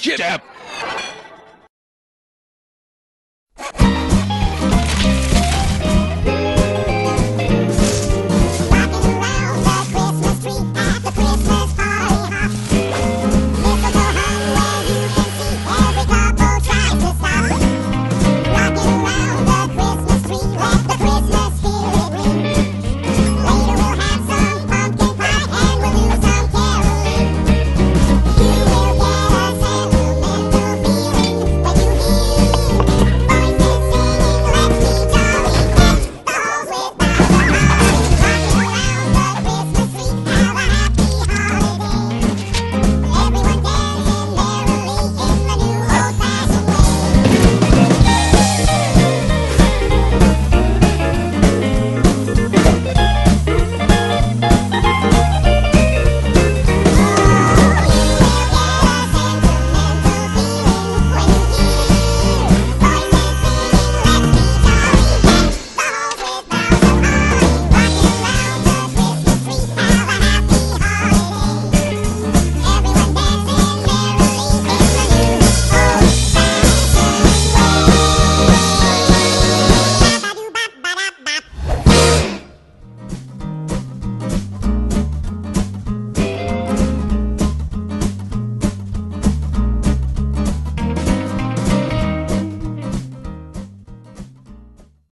Jab.